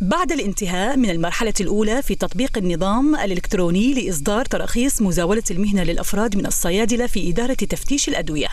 بعد الانتهاء من المرحلة الأولى في تطبيق النظام الإلكتروني لإصدار تراخيص مزاولة المهنة للأفراد من الصيادلة في إدارة تفتيش الأدوية.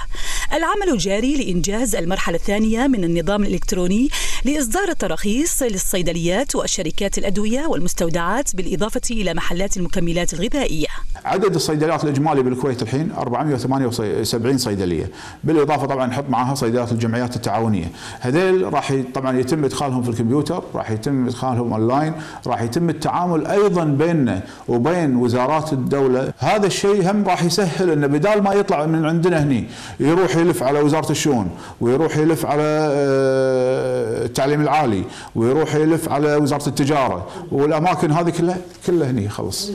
العمل جاري لإنجاز المرحلة الثانية من النظام الإلكتروني لإصدار التراخيص للصيدليات والشركات الأدوية والمستودعات بالإضافة إلى محلات المكملات الغذائية. عدد الصيدليات الإجمالي بالكويت الحين 478 صيدلية. بالإضافة طبعا نحط معها صيدليات الجمعيات التعاونية. هذيل راح طبعا يتم إدخالهم في الكمبيوتر راح يتم إدخالهم أونلاين راح يتم التعامل أيضا بيننا وبين وزارات الدولة. هذا الشيء هم راح يسهل إنه بدال ما يطلع من عندنا هني يروح يلف على وزارة الشؤون ويروح يلف على آه، التعليم العالي ويروح يلف على وزارة التجارة. والأماكن هذه كلها كلها هني خلص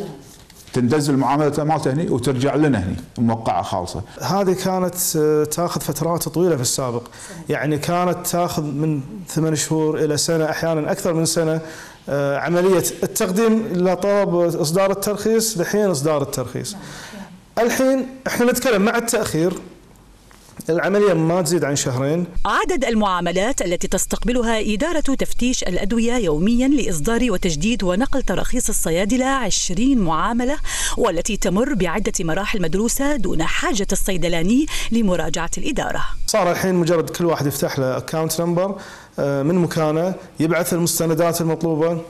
تندز المعاملة مالته هني وترجع لنا هني موقعة خالصة. هذه كانت آه، تاخذ فترات طويلة في السابق، يعني كانت تاخذ من ثمان شهور إلى سنة أحيانا أكثر من سنة آه، عملية التقديم إلى طلب إصدار الترخيص لحين إصدار الترخيص. الحين إحنا نتكلم مع التأخير العملية ما تزيد عن شهرين. عدد المعاملات التي تستقبلها إدارة تفتيش الأدوية يوميا لإصدار وتجديد ونقل تراخيص الصيادلة 20 معاملة والتي تمر بعدة مراحل مدروسة دون حاجة الصيدلاني لمراجعة الإدارة. صار الحين مجرد كل واحد يفتح له نمبر آه، من مكانه يبعث المستندات المطلوبة.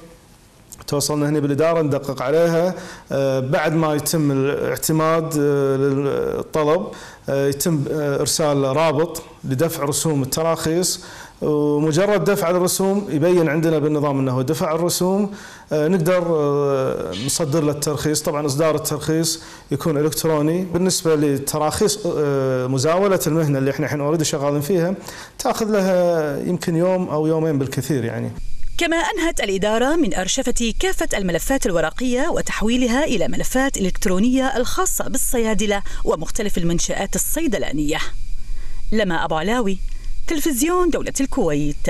توصلنا هنا بالإدارة ندقق عليها. آه، بعد ما يتم الاعتماد آه، للطلب آه، يتم إرسال رابط لدفع رسوم التراخيص. ومجرد دفع الرسوم يبين عندنا بالنظام إنه دفع الرسوم. نقدر نصدر له الترخيص. طبعا إصدار الترخيص يكون إلكتروني. بالنسبة لتراخيص مزاولة المهنة اللي إحنا الحين اوريدي شغالين فيها تأخذ لها يمكن يوم أو يومين بالكثير يعني. كما أنهت الإدارة من أرشفة كافة الملفات الورقية وتحويلها إلى ملفات إلكترونية الخاصة بالصيادلة ومختلف المنشآت الصيدلانية. لما أبو علاوي تلفزيون دولة الكويت.